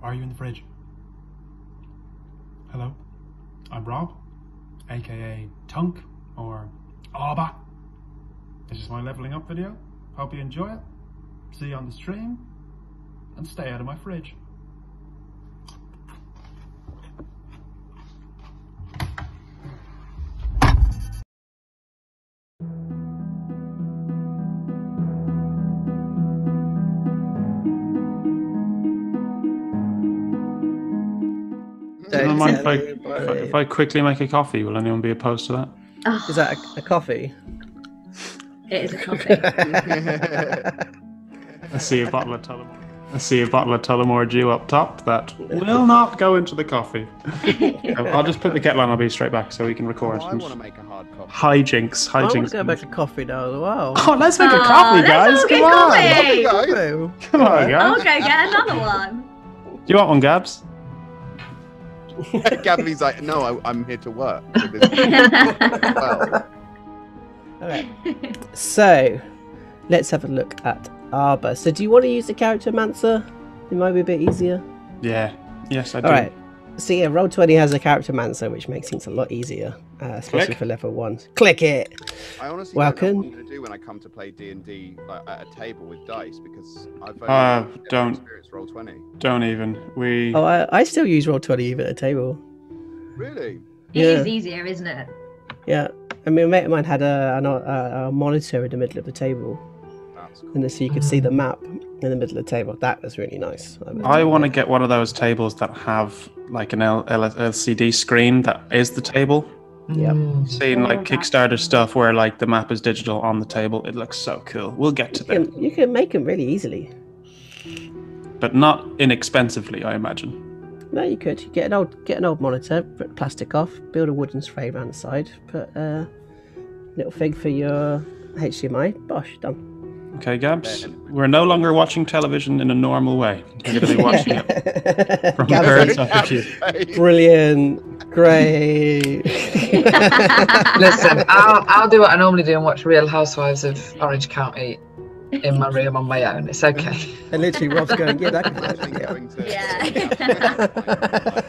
Are you in the fridge? Hello? I'm Rob, aka Tunk, or Alba. This is my leveling up video. Hope you enjoy it. See you on the stream, and stay out of my fridge. I, if I, if I quickly make a coffee? Will anyone be opposed to that? Oh, Is that a, a coffee? it is a coffee. I see a bottle of Tullamore. I see a bottle of Tullamore Dew up top that will not go into the coffee. I'll I'll just put the kettle on. I'll be straight back so we can record. Oh, I want to make a hard copy. Hijinks, I want to hijinks. go back to coffee now as well. Oh, let's make a coffee, guys. all Come get on. coffee. Guys, Come on, I'll guys. go get another one. Do you want one, Gabs? Gabby's like, no, I, I'm here to work. So this- well, Okay. So, let's have a look at Arbour. So, do you want to use the Charactermancer? It might be a bit easier. Yeah. Yes, I do. All right. So yeah, roll twenty has a Charactermancer, which makes things a lot easier, uh, especially Click. for level ones. Click it. I honestly Welcome. don't know what to do when I come to play D and D at a table with dice because I've only Uh, ever don't. experienced roll twenty. Don't even. We. Oh, I, I still use roll twenty even at a table. Really? It Yeah. is easier, isn't it? Yeah. I mean, a mate of mine had a, a, a monitor in the middle of the table, That's cool. and so you could see the map in the middle of the table. That was really nice. I want to get one of those tables that have like an L- L- LCD screen that is the table. Yep. Mm. Seeing like Kickstarter stuff where like the map is digital on the table, it looks so cool. We'll get to You that, you can make them really easily. but not inexpensively, I imagine. No, you could. You get an old get an old monitor, put plastic off, build a wooden frame around the side, put a little thing for your HDMI. Bosh, done. Okay, Gabs, we're no longer watching television in a normal way. We're going to be watching it from Gab's bird's like, eye view. Brilliant, great. Listen, I'll, I'll do what I normally do and watch Real Housewives of Orange County in my room on my own. It's okay. and literally, Rob's going, yeah, that could Imagine work. Yeah. going to Yeah.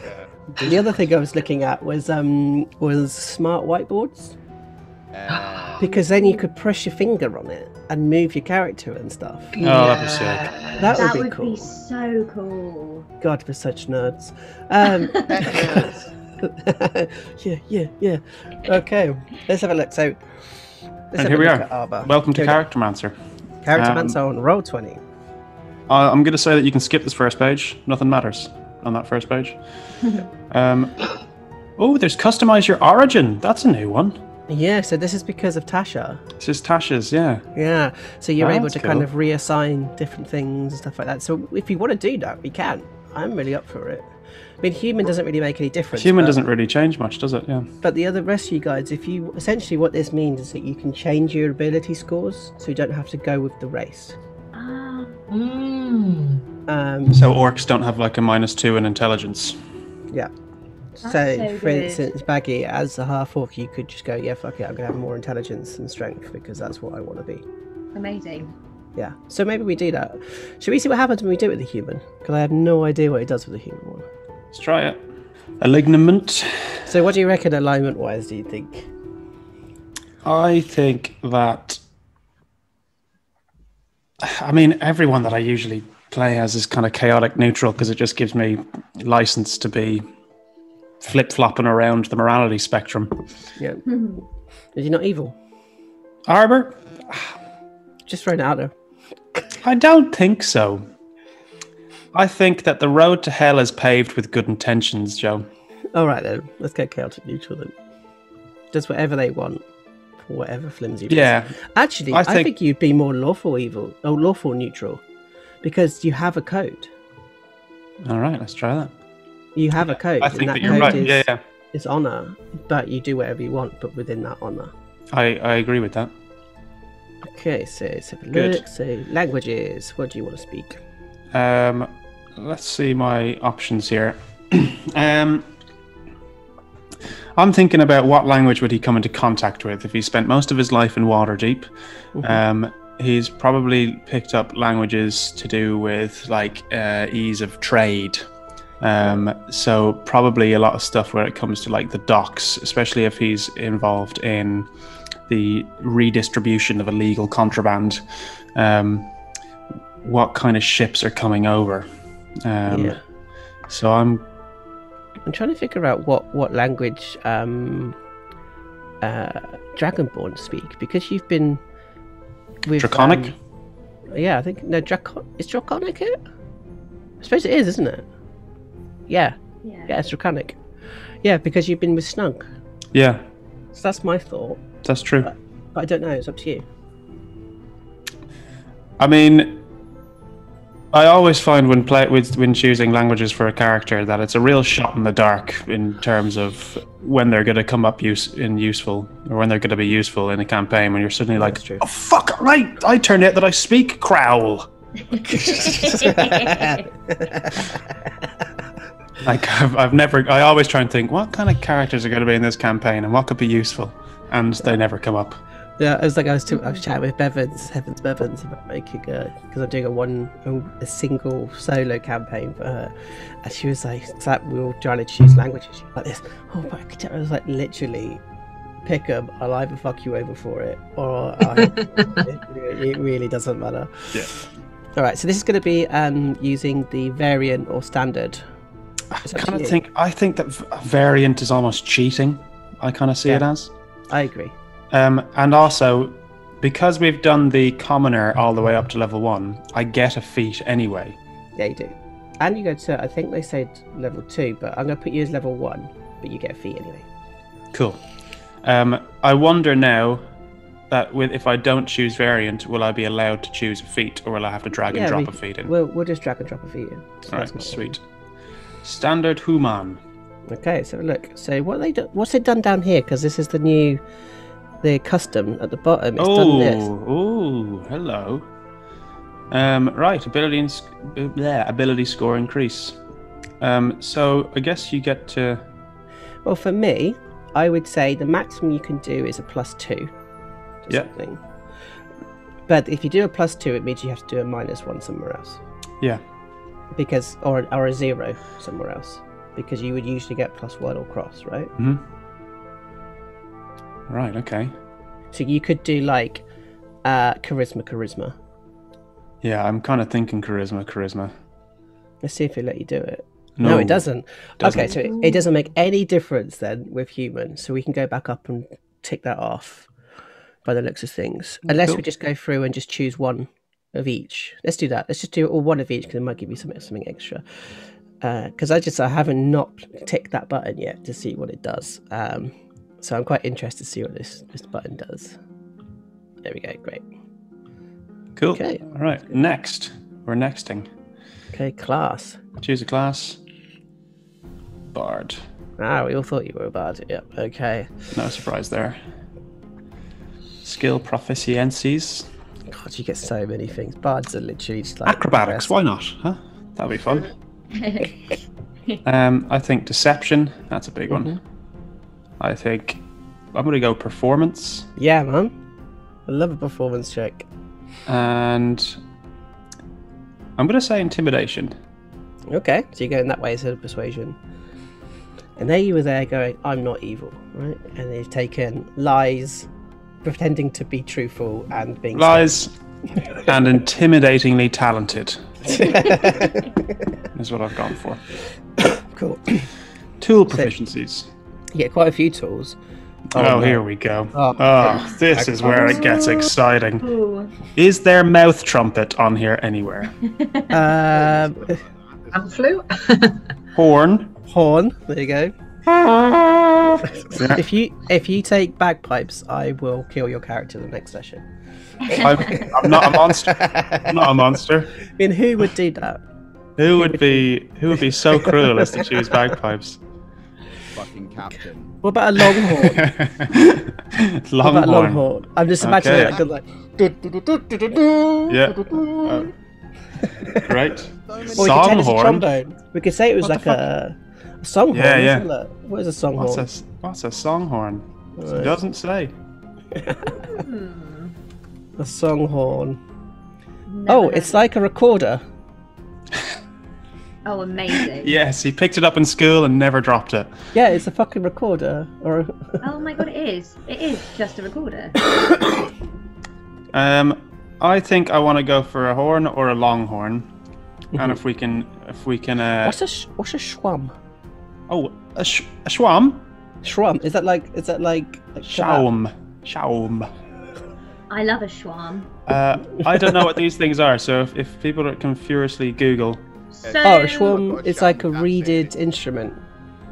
The other thing I was looking at was um was smart whiteboards uh, because then you could press your finger on it and move your character and stuff. Oh, that'd be sick. That, that would be would cool. be so cool. God, we're such nerds. Um, yes. yeah, yeah, yeah. Okay, let's have a look. So, And here we are. Welcome to Here we go. Character Mancer. Character Um, on roll twenty. Uh, I'm going to say that you can skip this first page. Nothing matters on that first page. um, oh, there's customize your origin. That's a new one. Yeah, so this is because of Tasha. This is Tasha's, yeah. Yeah, so you're Oh, able to kind of reassign different things and stuff like that. So if you want to do that, we can. I'm really up for it. I mean, human doesn't really make any difference. Human but- doesn't really change much, does it? Yeah. But the other rest of you guys, if you essentially what this means is that you can change your ability scores, so you don't have to go with the race. Ah, Mm. Um, So orcs don't have like a minus two in intelligence. yeah. That's So, so for good. instance, Baggy, as a half orc, you could just go, yeah, fuck it, I'm gonna have more intelligence and strength because that's what I want to be. amazing. Yeah. So maybe we do that. Should we see what happens when we do it with the human? Because I have no idea what it does with the human one. Let's try it. Alignment. So, what do you reckon alignment wise? Do you think? I think that. I mean, everyone that I usually play as is kind of chaotic neutral because it just gives me license to be flip flopping around the morality spectrum. Yeah. Is he not evil? Arbour? Just throwing it out there. I don't think so. I think that the road to hell is paved with good intentions, Joe. All right then. Let's go chaotic neutral then. Does whatever they want for whatever flimsy. reason. Yeah. Actually, I I think... think- you'd be more lawful evil, or lawful neutral, because you have a code. All right, let's try that. You have a code, I and think that that you're code right. is, Yeah, yeah. is honor, but you do whatever you want, but within that honor. I, I agree with that. Okay, so let's have a Good. look. So languages. What do you want to speak? Um, let's see my options here. um, I'm thinking about what language would he come into contact with if he spent most of his life in Waterdeep. Um, he's probably picked up languages to do with like uh, ease of trade Um, so probably a lot of stuff where it comes to like the docks, especially if he's involved in the redistribution of illegal contraband. Um, what kind of ships are coming over? Um, Yeah. So I'm I'm trying to figure out what what language um, uh, Dragonborn speak because you've been with Draconic? um, yeah, I think no Dracon is Draconic it. I suppose it is, isn't it? Yeah, Yeah. yeah, it's Draconic. Yeah, because you've been with Snug. yeah, So that's my thought, that's true. but I don't know. It's up to you. I mean, I always find when play with when choosing languages for a character that it's a real shot in the dark in terms of when they're going to come up use in useful or when they're going to be useful in a campaign. When you're suddenly like, "Oh fuck! Right, I turned out that I speak Crowl." Like I've, I've never, I always try and think, what kind of characters are going to be in this campaign and what could be useful, and they never come up. Yeah, I was like, I was, t- I was chatting with Bevins, Heavens Bevins, about making a because I'm doing a one a, a single solo campaign for her, and she was like, it's like we were trying to choose languages. She was like this. Oh, but I could tell- I was like, literally, pick 'em. I'll either fuck you over for it, or I, it, really- it really doesn't matter. Yeah. All right, so this is going to be um, using the variant or standard. I kind of think, I think that variant is almost cheating. I kind of see it as. I agree. Um, and also, because we've done the commoner all the way up to level one, I get a feat anyway. Yeah, you do. And you go to, I think they said level two, but I'm going to put you as level one, but you get a feat anyway. Cool. Um, I wonder now that with if I don't choose variant, will I be allowed to choose a feat, or will I have to drag and drop we- a feat in? We'll, we'll just drag and drop a feat in. So all right, sweet. Standard human. Okay, so look. So what they do, what's it done down here? Because this is the new, the custom at the bottom. It's done this. Oh, oh, hello. Um, right, ability and sc- uh, bleh, ability score increase. Um, so I guess you get to Well, for me, I would say the maximum you can do is a plus two. Yeah. Something. But if you do a plus two, it means you have to do a minus one somewhere else. yeah. Because or or a zero somewhere else. Because you would usually get plus one or cross, right? hmm Right. Okay. So you could do like uh charisma, charisma. Yeah, I'm kind of thinking charisma, charisma. Let's see if it let you do it. No, it doesn't. doesn't. Okay, so it, it doesn't make any difference then with human. So we can go back up and tick that off by the looks of things. Unless we just go through and just choose one of each. Let's do that. Let's just do all one of each because it might give you something something extra. Because I just I haven't not ticked that button yet to see what it does. Um, so I'm quite interested to see what this this button does. There we go. Great. Cool. Okay. All right. Next, we're nexting. Okay, class. Choose a class. Bard. Ah, we all thought you were a bard. Yep. Okay. No surprise there. Skill proficiencies. God, you get so many things. Bards are literally just like Acrobatics. Why not? Huh? That'll be fun. Um, I think deception. That's a big one. I think I'm gonna go performance Yeah, man. I love a performance check. and I'm gonna say intimidation. Okay, so you're going that way instead of persuasion. And there you were there going, I'm not evil, right? And they've taken lies, pretending to be truthful, and being Lies and intimidatingly talented is what I've gone for. cool. Tool proficiencies. You get quite a few tools. Oh, no. here we go. Oh. Oh, this is where it gets exciting. Ooh. Is there mouth trumpet on here anywhere? Um, And flute? Horn. horn. There you go. If you if you take bagpipes, I will kill your character the next session. I'm, I'm not a monster. I'm not a monster. I mean, who would do that? Who would be who would be so cruel as to choose bagpipes? Fucking captain. What about a long horn? What Longhorn. about a long? I'm just imagining Okay. it. I like. do, Yeah. Uh, great. Or we could say a Songhorn. trombone. We could say it was What like a, a songhorn. Yeah, yeah. Isn't it? What is a songhorn? What's a s- what's a songhorn? It doesn't say. A songhorn. Never Oh, it's of like a recorder. Oh, amazing. Yes, he picked it up in school and never dropped it. Yeah, it's a fucking recorder. Or Oh my god, it is. It is just a recorder. Um, I think I want to go for a horn or a longhorn, and if we can, if we can, uh, what's a sh- what's a schwam? oh, a, sh- a schwam, Schwam? Is that like is that like, like kebab? shawm, shawm. I love a schwarm. Uh, I don't know what these things are, so if, if people can furiously Google, So Oh, a schwam is like a reeded that's instrument.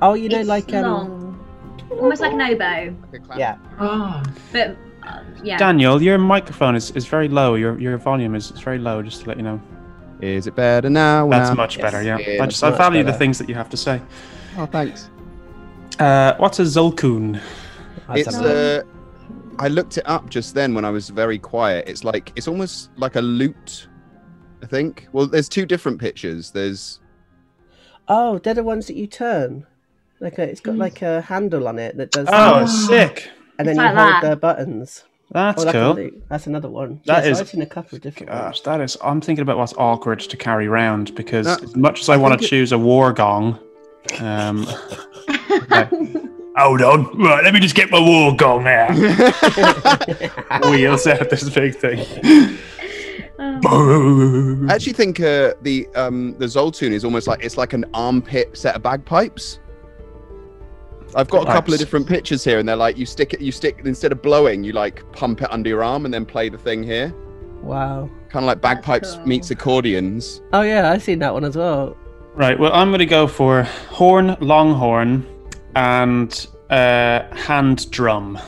Oh, you know, it's like um, long, almost like an oboe, a clap. yeah. Oh, but uh, yeah. Daniel, your microphone is, is very low. Your your volume is, is very low. Just to let you know, Is it better now? that's now? much better. Yeah, Yeah, I just I much value the things that you have to say. Oh, thanks. Uh, what's a zulkoon? It's a- uh, I looked it up just then when I was very quiet. It's like it's almost like a lute. I think. Well, there's two different pictures. There's oh, they're the ones that you turn. Like a, it's got like a handle on it that does. Oh, sick! and then It's you like hold that. the buttons. That's oh, that's, cool. another, that's another one. That yes, is- I've seen a couple of different ones. Gosh, that is. I'm thinking about what's awkward to carry around because That- as much as I, want to choose a war gong, um, hold on, right, let me just get my war gong out. Wheels out this big thing. I actually think uh, the um the Zoltun is almost like it's like an armpit set of bagpipes. I've got a couple of different pictures here, and they're like you stick it, you stick instead of blowing, you like pump it under your arm and then play the thing here, Wow. kind of like bagpipes cool. meets accordions. Oh yeah, I've seen that one as well. Right, well, I'm going to go for horn, longhorn, and uh, hand drum.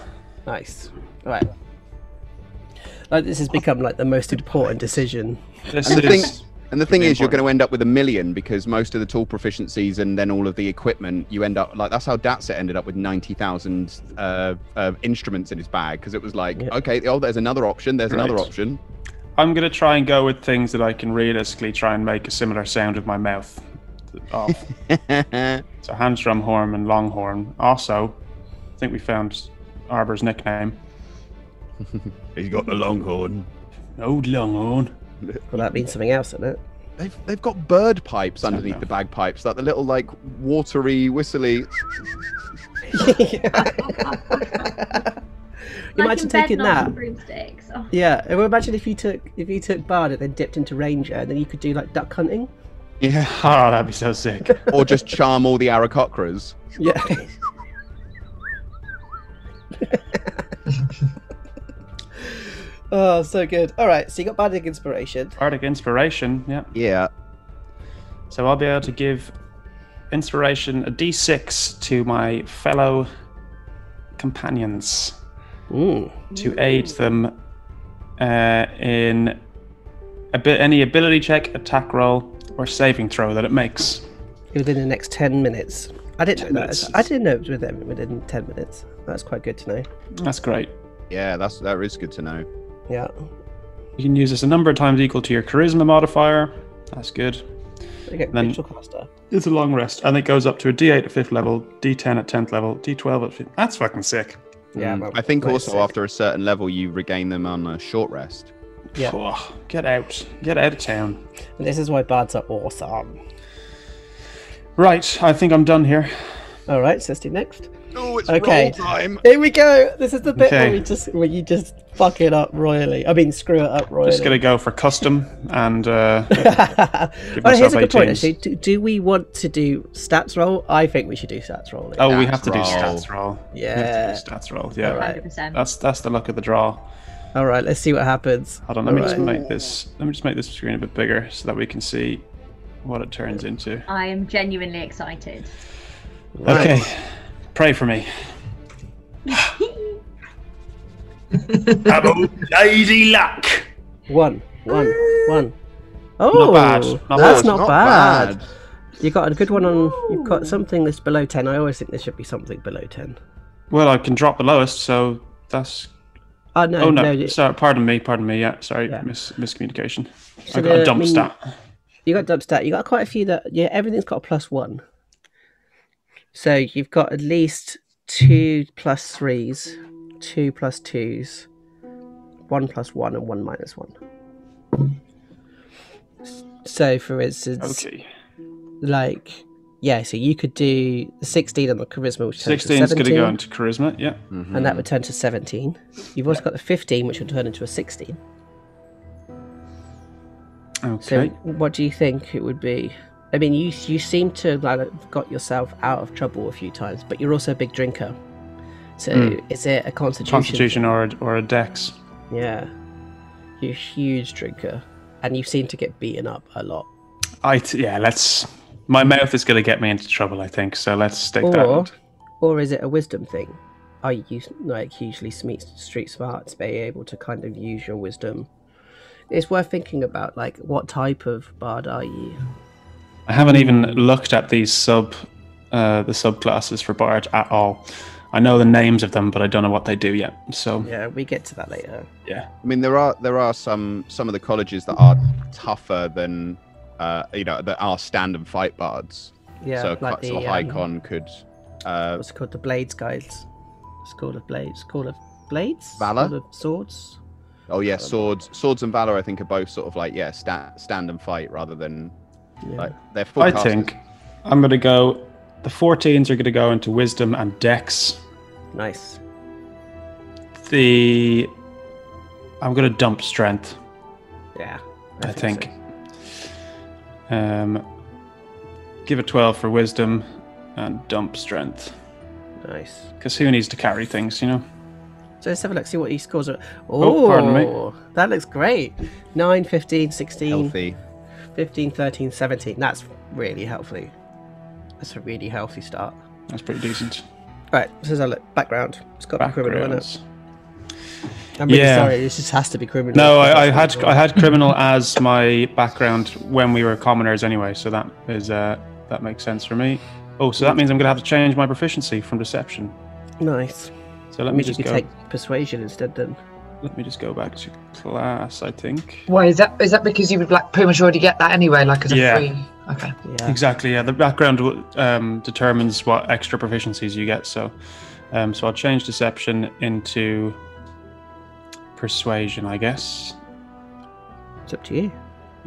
Nice. Right. Like this has become like the most important decision. This And the thing- is. And the thing Really is, you're going to end up with a million because most of the tool proficiencies and then all of the equipment, you end up like that's how Datset ended up with ninety thousand uh, uh, instruments in his bag because it was like, Yeah. okay, oh, there's another option, there's another option. I'm going to try and go with things that I can realistically try and make a similar sound with my mouth. Off. so hand drum, horn, and long horn. Also, I think we found Arbour's nickname. He's got the longhorn. Old longhorn. Well, that means something else, doesn't it? They've they've got bird pipes underneath the bagpipes, like the little like watery whistly. You imagine taking that. broomsticks. Oh, Yeah, well, imagine if you took if you took Bard and then dipped into Ranger, and then you could do like duck hunting. Yeah. Oh, that'd be so sick. or just charm all the Aarakocras. Yeah. Oh, so good. All right, so you got Bardic inspiration. Bardic inspiration, yeah. Yeah. So I'll be able to give inspiration a d6 to my fellow companions Mm. to aid them uh, in a bit any ability check, attack roll, or saving throw that it makes. Within the next ten minutes. I didn't know minutes. that. I didn't know it was within within ten minutes. That's quite good to know. That's great. Yeah, that's that is good to know. Yeah. You can use this a number of times equal to your charisma modifier. That's good. Okay, Then- caster. It's a long rest, and it goes up to a D8 at fifth level, D10 at tenth level, D12 at fifth. That's fucking sick. Yeah, Mm. I think also sick. after a certain level, you regain them on a short rest. Yeah. Oh, get out, get out of town. And this is why bards are awesome. Right, I think I'm done here. All right, Sisty next. Oh, it's Okay. roll time. Here we go. This is the bit where we just where you just fuck it up royally. I mean, screw it up royally. Just gonna go for custom and uh, oh, here's a good point. Actually, do, do we want to do stats roll? I think we should do stats roll. oh, we have to do stats roll. We have to Yeah. do stats roll. Yeah, Alright. 100%. that's that's the luck of the draw. All right, let's see what happens. Hold on, let me just make this. Let me just make this screen a bit bigger so that we can see what it turns into. I am genuinely excited. Okay, pray for me. About lady luck. One, one, one. Oh, bad, not that's bad. not, Not bad. bad. You got a good one on. You've got something that's below ten. I always think there should be something below ten. Well, I can drop the lowest, so that's. Oh no, oh no, no. you- sorry. Pardon me. Pardon me. Yeah, sorry. Yeah. Mis- miscommunication. So I got a dump I mean, stat. You got dump stat. You got quite a few that. Yeah, everything's got a plus one. So you've got at least two plus threes, two plus twos, one plus one, and one minus one. So, for instance, Okay. like yeah, so you could do 16 on the charisma, which turns to 16 is going to go into charisma. Yeah. and that would turn to 17. You've also got the 15, which would turn into a 16. Okay. So, what do you think it would be? I mean, you you seem to like have got yourself out of trouble a few times, but you're also a big drinker. So, Hmm. is it a constitution? Constitution or a, or a dex. Yeah, you're a huge drinker, and you seem to get beaten up a lot. I t- yeah. Let's. My mouth is going to get me into trouble. I think so. Let's stick that. Or, out. or is it a wisdom thing? Are you like hugely street street smart to be able to kind of use your wisdom? It's worth thinking about. Like, what type of bard are you? I haven't even looked at these sub, uh, the subclasses for bard at all. I know the names of them, but I don't know what they do yet. So Yeah, we get to that later. yeah. I mean, there are there are some some of the colleges that are tougher than uh, you know that are stand and fight bards. Yeah, so, like so the High um, could uh, what's it called? The Blades Guides. School of Blades. School of Blades. Valor? School of Swords. oh yeah swords swords and valor I think are both sort of like yeah sta- stand and fight rather than Yeah. like they're full I casters. think I'm going to go. The 14s are going to go into wisdom and dex. Nice. The I'm going to dump strength. Yeah. I think. Um, give a 12 for wisdom and dump strength. Nice. Because who needs to carry things, you know? So let's have a look, see what he scores are. Oh, pardon me. That looks great. 9, 15, 16, healthy. 15, 13, 17. That's really healthy. That's a really healthy start. That's pretty decent. Right, this is our look. background. It's got to be criminal, isn't it? I'm really Yeah. sorry, this just has to be criminal. No, I, I had criminal. I had criminal as my background when we were commoners anyway, so that is uh, that makes sense for me. Oh, so that means I'm gonna have to change my proficiency from deception. Nice. So let me just go. take persuasion instead then. Let me just go back to class. I think. Why is that? Is that because you would like pretty much already get that anyway, like as a Yeah. free? Okay. Yeah. Exactly. Yeah, the background um, determines what extra proficiencies you get. So, um, so I'll change deception into persuasion, I guess, It's up to you.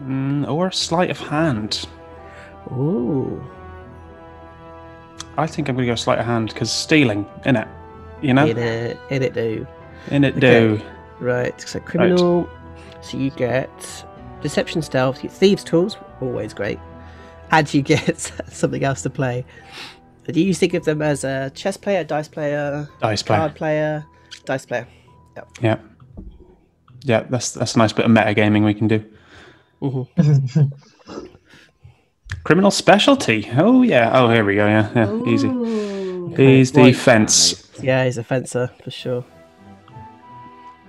mm, or sleight of hand. Ooh. I think I'm going to go sleight of hand because stealing, in it, you know, In it, in it do. in it Okay. do. Right, so criminal. So you get deception, stealth, you- thieves' tools, always great. And you get something else to play. Do you think of them as a chess player, dice player, Dice player. card player, dice player? Yeah, yeah. That's that's a nice bit of metagaming we can do. Mhm. Criminal specialty. Oh yeah. Oh here we go. Yeah, yeah. Easy. Ooh. He's right. defense. Yeah, he's a fencer for sure.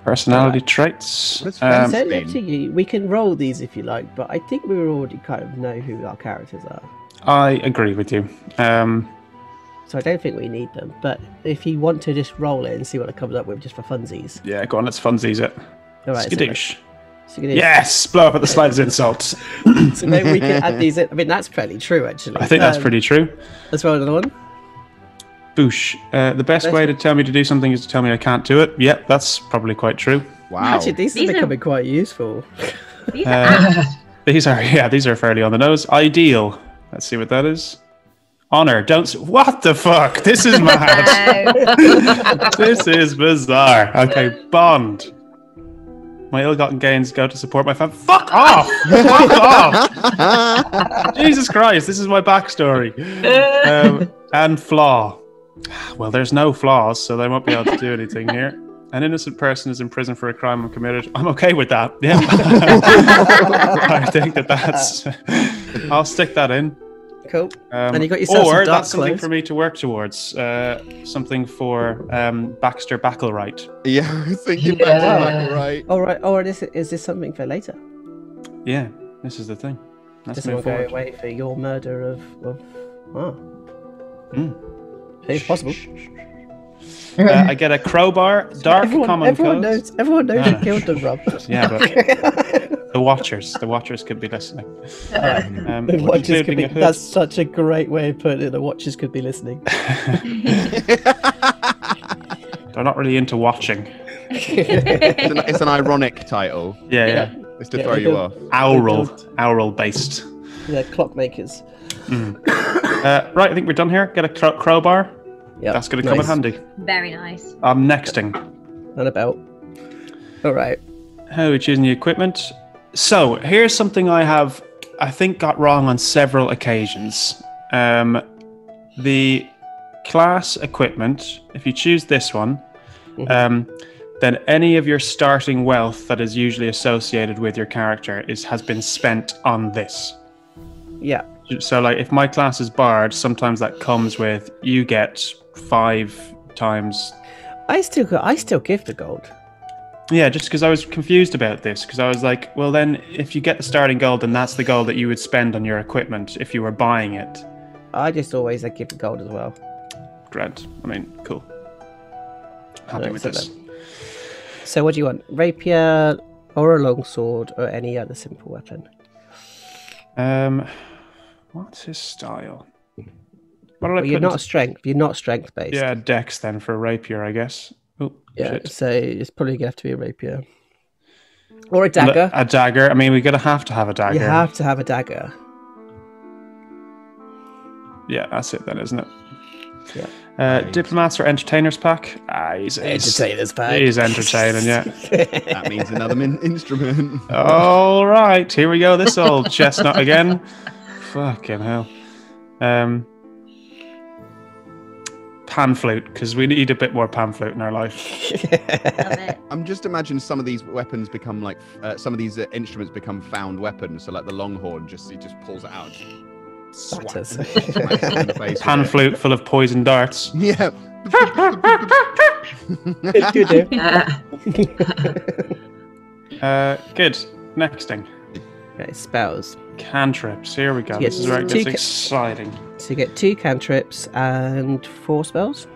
Personality traits. What's Um. Send it to you. We can roll these if you like, but I think we already kind of know who our characters are. I agree with you. Um, So I don't think we need them. But if you want to just roll it and see what it comes up with just for funsies. yeah, go on. Let's funsies it. All right, so Skadoosh. So you Yes, blow up at the slightest insult. So maybe we can add these in. I mean, that's fairly true, actually. I think that's Um, pretty true. Let's roll another one. Boosh. Uh, the best Let's- way to tell me to do something is to tell me I can't do it. Yep, that's probably quite true. Wow. Actually, these, These are are- becoming quite useful. These Uh, are apps. These are yeah, these are fairly on the nose. Ideal. Let's see what that is. Honor. Don't. What the fuck? This is mad. No. this is bizarre. Okay, Bond. My ill-gotten gains go to support my fam. Fuck off! Fuck off! Jesus Christ! This is my backstory. Um, and flaw. Well, there's no flaws, so they won't be able to do anything here. An innocent person is in prison for a crime i committed. I'm okay with that. Yeah, I think that that's. I'll stick that in. Cool. Um, And you got yourself some or dark that's something clothes. for me to work towards. Uh, something for um, Baxter Backlewright. Yeah, I was thinking Yeah. back to right. All right. Or is, is this something for later? Yeah, this is the thing. Let's This will move go forward. away for your murder of. of oh. Mm. It's possible. Uh, I get a crowbar, dark everyone, common everyone code. knows. Everyone knows you killed them, Rob. Yeah, but the watchers, the watchers could be listening. Um, The watchers could be, that's such a great way of putting it. The watchers could be listening. They're not really into watching. It's an, it's an ironic title. Yeah, yeah. It's to Yeah, throw you don't- off. Aural, aural based. the clockmakers. Uh, right, I think we're done here. Get a cro- crowbar. Yeah, That's going to come in handy. Very nice. I'm nexting. And a belt. All right. How are we choosing the equipment? So here's something I have, I think, got wrong on several occasions. Um, the class equipment. If you choose this one, um, then any of your starting wealth that is usually associated with your character is has been spent on this. Yeah. So, like, if my class is bard, sometimes that comes with you get five times I still I still give the gold. Yeah, just because I was confused about this, because I was like, well, then if you get the starting gold, then that's the gold that you would spend on your equipment if you were buying it. I just always like, give the gold as well. Dread. I mean, cool. Happy with so this. then- So what do you want? Rapier or a longsword or any other simple weapon? Um, what's his style? What did I Well, you're not into- strength. You're not strength based. yeah, dex then for rapier, I guess. Oh, Yeah. shit. So it's probably gonna have to be a rapier or a dagger. A dagger. I mean, we're gonna have to have a dagger. You have to have a dagger. Yeah, that's it then, isn't it? Yeah. Uh, diplomats or entertainers pack. Ah, he's, he's, Entertainers pack. he's entertaining, yeah. That means another min- instrument. All right, here we go. This old chestnut again. Fucking hell. Um, pan flute because we need a bit more pan flute in our life. I'm just imagining some of these weapons become like uh, some of these uh, instruments become found weapons. So like the longhorn, just he just pulls it out, swats, Batters. smacks him in the face Pan with it. flute full of poison darts. Yeah. you do. Yeah. Uh, good. Next thing, Okay, spells. cantrips. Here we go. This is where it gets ca- exciting. So you get two cantrips and four spells.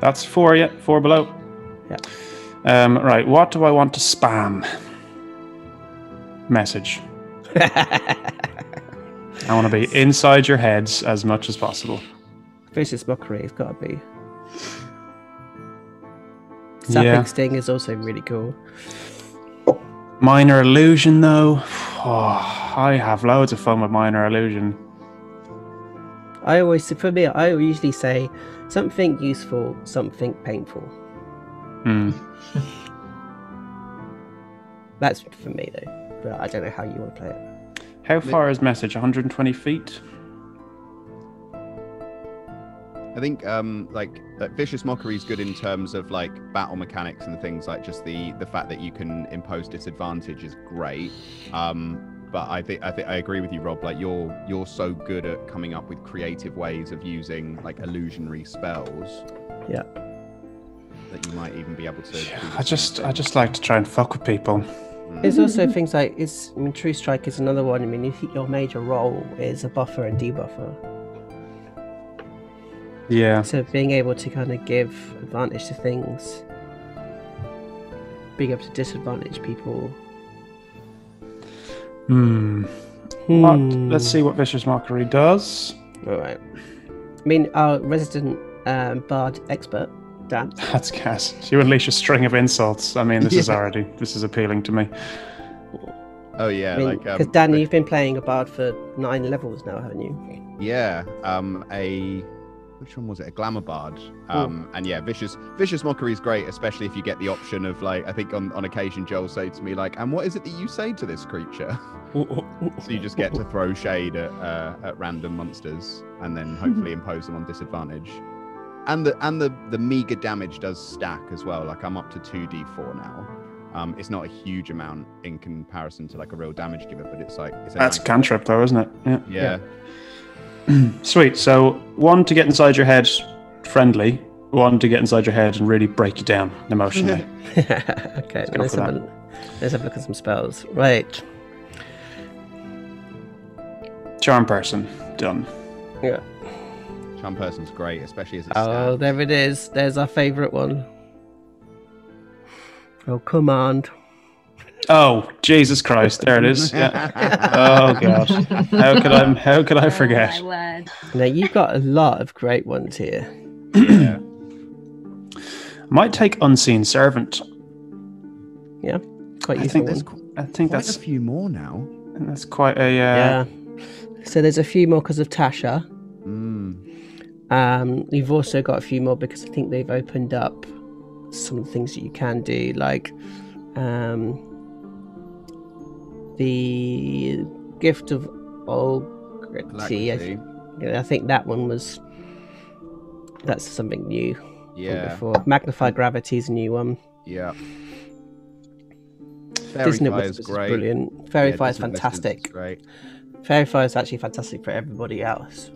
That's four. Yeah, four below. Yeah. Um, right. What do I want to spam? Message. I want to be inside your heads as much as possible. Vicious mockery. It's got to be. Sapping Yeah. sting is also really cool. Minor illusion, though. Oh, I have loads of fun with minor illusion. I always, for me, I usually say something useful, something painful. Hmm. That's for me though. But I don't know how you want to play it. How far is message? 120 feet. I think um like like vicious mockery is good in terms of like battle mechanics and things like just the the fact that you can impose disadvantage is great. Um but I think I think I agree with you, Rob. Like you're you're so good at coming up with creative ways of using like illusionary spells. Yeah. That you might even be able to. do the I just, I just like to try and fuck with people. There's also things like it's. I mean, True Strike is another one. I mean, if your major role is a buffer and debuffer, Yeah. so being able to kind of give advantage to things, being able to disadvantage people. Hmm. What? Hmm. Let's see what vicious mockery does. All right. I mean, our resident um, bard expert, Dan. That's gas. You unleash a string of insults. I mean, this is already, this is appealing to me. Oh yeah, I mean, like because um, Dan, but- you've been playing a bard for nine levels now, haven't you? Yeah, um, a which one was it? A glamour bard. Um, and yeah, vicious vicious mockery is great, especially if you get the option of like I think on on occasion Joel say to me like, "And what is it that you say to this creature?" so you just get to throw shade at uh, at random monsters and then hopefully impose them on disadvantage. And the and the the meager damage does stack as well. Like I'm up to two d4 now. Um, it's not a huge amount in comparison to like a real damage giver, but it's like it's a That's nice- cantrip, though, isn't it? Yeah. yeah. Sweet. So, one to get inside your head, friendly. One to get inside your head and really break you down emotionally. okay, go let's have, a, let's have a look at some spells. Right. Charm person, done. Yeah. Charm person's great, especially as it's Oh, there it is. There's our favourite one. Oh, command. Oh, Jesus Christ! There it is. Yeah. Oh God. How could I? How could I forget? Oh, my word. Now you've got a lot of great ones here. yeah. Might take unseen servant. Yeah, quite I useful think one. that's. I think Quite that's. a few more now. That's quite a. Uh, yeah, So there's a few more because of Tasha. Mm. Um, you've also got a few more because I think they've opened up some things that you can do, like um, the gift of Algrity. I, Alacrity. yeah, I think that one was. That's something new. Yeah. Before magnified gravity is a new one. Yeah. Disney Faerie Fire Whispers is is great. brilliant. Fairy Yeah, Fire is Disney is fantastic. Right. Faerie Fire is actually fantastic for everybody else.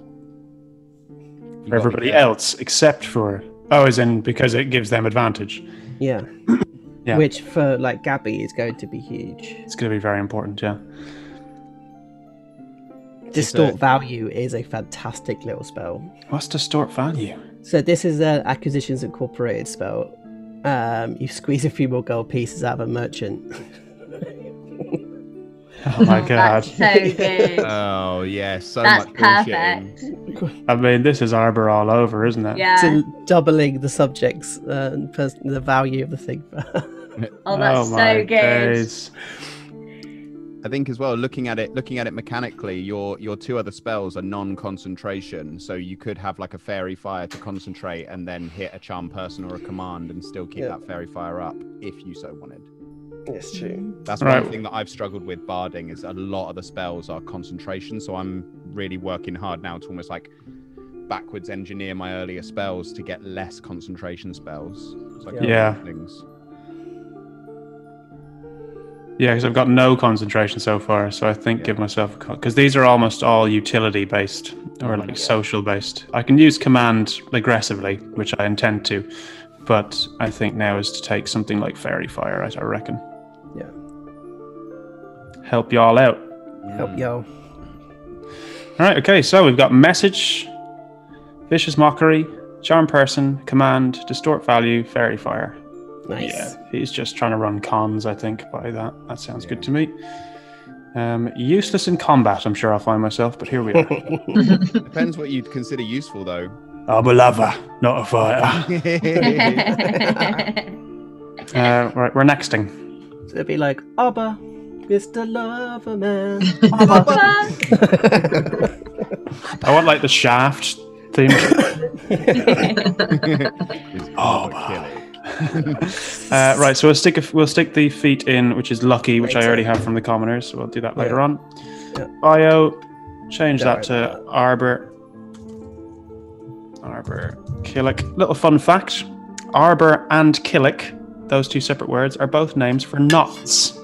You For everybody uh, else except for oh, as in because it gives them advantage. Yeah. Yeah. Which for like Gabby is going to be huge. It's going to be very important. Yeah. Distort value is a fantastic little spell. What's distort value? So this is an acquisitions incorporated spell. Um, you squeeze a few more gold pieces out of a merchant. Oh my god! That's so good. Oh yeah, so That's much bullshitting. perfect. I mean, this is Arbour all over, isn't it? Yeah. So doubling the subjects uh, and pers- the value of the thing. Oh, that's my so good. days. I think as well, looking at it, looking at it mechanically, your your two other spells are non-concentration, so you could have like a faerie fire to concentrate and then hit a charm person or a command and still keep Yeah. that faerie fire up if you so wanted. It's true. That's Right. one thing that I've struggled with barding is a lot of the spells are concentration, so I'm really working hard now to almost like backwards engineer my earlier spells to get less concentration spells. So I Yeah. Things. Yeah, because I've got no concentration so far, so I think give myself because these are almost all utility based or oh like social based. I can use command aggressively, which I intend to, but I think now is to take something like faerie fire. I I reckon. Yeah. Help y'all out. Help yo. All right. Okay. So we've got message, vicious mockery, charm person, command, distort value, faerie fire. Nice. Yeah, he's just trying to run cons, I think, by that. That sounds good to me. Um, useless in combat, I'm sure I'll find myself, but here we are. Depends what you'd consider useful though. I'm a lover, not a fighter. Uh, right, we're nexting. So it'd be like, Abba, Mr. Loverman. I want like the shaft theme. oh, Uh, right, so we'll stick a, we'll stick the feet in, which is lucky, which I already have from the commoners. So we'll do that later Yeah. on. Yeah. Bio, change Don't that to Arbour. Arbour, Killick. Little fun fact: Arbour and Killick, those two separate words, are both names for knots.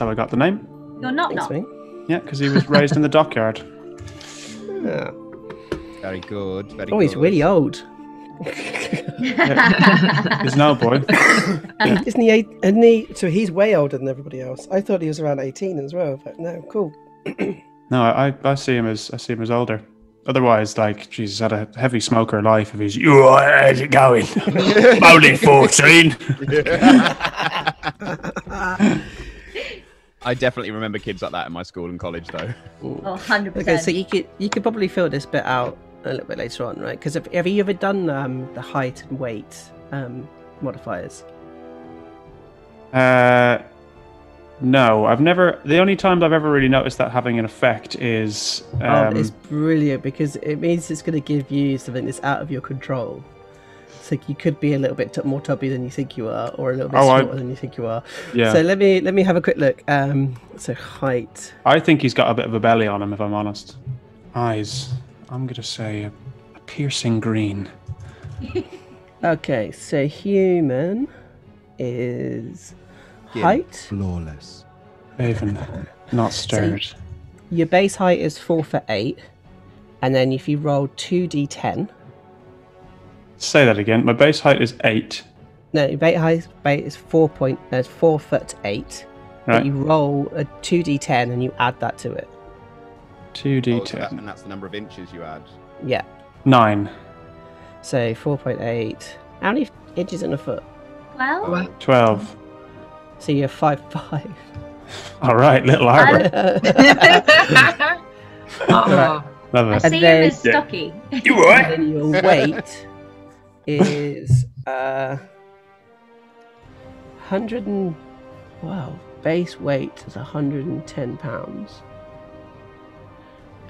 Ah, So I got the name. you're not Thanks, not. mate. Yeah, because he was raised in the dockyard. Yeah. Very good. Very Oh, he's good. really old. He's no boy. Isn't he, eight, isn't he? So he's way older than everybody else. I thought he was around 18 as well, but no, cool. No, I, I see him as I see him as older. Otherwise, like, Jesus, had a heavy smoker life. If he's, you all right, how's it going? I'm only 14. I definitely remember kids like that in my school and college, though. Oh, 100%. Okay, so you could you could probably fill this bit out a little bit later on, right? Because have, have you ever done um, the height and weight um, modifiers? Uh, no, I've never. The only times I've ever really noticed that having an effect is. Um, oh, it's brilliant because it means it's going to give you something that's out of your control. So you could be a little bit t- more tubby than you think you are, or a little bit Oh, I- than you think you are. yeah. So let me let me have a quick look. Um, so height. I think he's got a bit of a belly on him, if I'm honest. Eyes. I'm going to say a, a piercing green. Okay, so human is Skin. height. Flawless. Raven, not stirred. Your base height is four foot eight, and then if you roll two d10, Say that again. My base height is eight. no, your base height base is four point. That's four foot eight. But Right. you roll a two d10 and you add that to it. Two D Oh, so that- ten. and that's the number of inches you add. Yeah. Nine. So four point eight. How many inches in a foot? well, Well, Twelve. So you're five five. All right, little Arbour. oh, Love I it. And see then- him as stocky. You and alright? then your weight is uh hundred and wow. Base weight is hundred and ten pounds.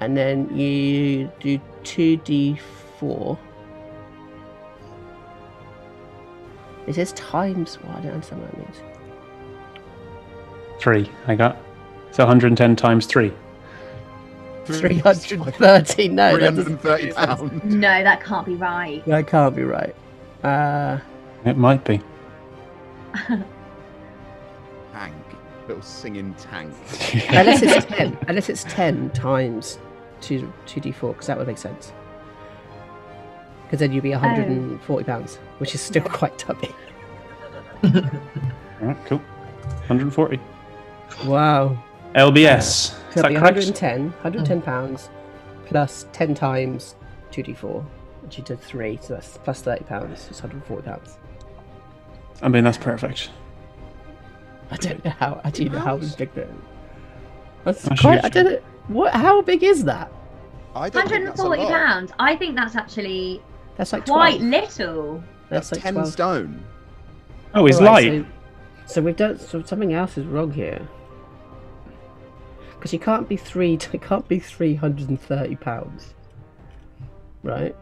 and then you do two d four. It says times. What I don't understand what that means. Three. I got. So 110 times three. Three hundred thirty. No, that, 330 pounds. No, that can't be right. that can't be right. Uh, It might be. Tank. Little singing tank. unless it's ten. Unless it's ten times two two d four, because that would make sense. Because then you'd be one hundred and forty pounds, which is still quite tubby. All right, cool. 140. Wow. LBS. Is So that it'll be 110, 110 pounds plus 10 times 2d4, which you did 3, so that's plus 30 pounds, it's 140 pounds. I mean, that's perfect. I don't know how, I do know how big that is. That's I quite, I don't know, what, how big is that? I don't think that's 140 lot. pounds. I think that's actually That's like 12. quite little. That's, That's like 10 12. stone. Oh, he's Alright, light. So, so we've done, so something else is wrong here. Because you can't be three, it can't be 330 pounds. Right?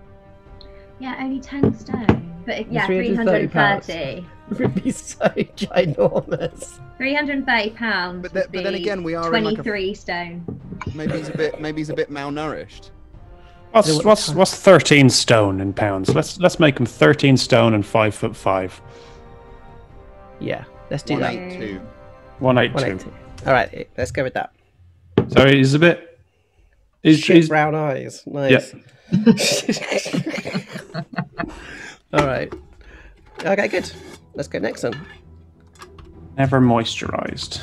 Yeah, only 10 stone. But it- yeah, 330 330. It would be so ginormous. 330 pounds. But, then- would but then again, we are in like a. 23 stone. Maybe he's a bit. Maybe he's a bit malnourished. What's what's what's 13 stone in pounds? Let's let's make him 13 stone and five foot five. Yeah, let's do One that. Eight two. One eight two. All right, let's go with that. So he's a bit. He's, Shit he's, brown eyes. Nice. All right. Okay, good. Let's go next one. never moisturized.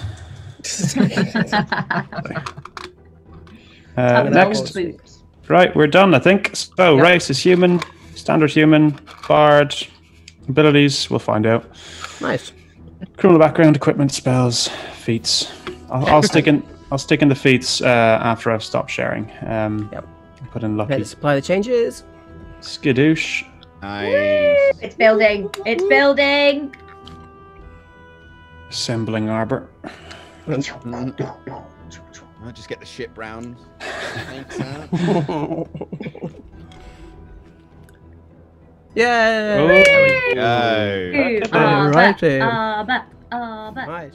Uh, next, right, we're done. I think. So Yeah. race is human, standard human, bard, abilities. We'll find out. Nice. Criminal background, equipment, spells, feats. I'll, I'll stick in. I'll stick in the feats uh, after I've stopped sharing. Um, Yep. Put in Okay, lucky. let's apply the changes. Skadoosh. Nice. It's building. It's building. Assembling Arbour. I'll just get the ship round. Thanks. Yay! Oh, Go. Ooh, Okay. Right but, then. ah, but, ah, but. Nice.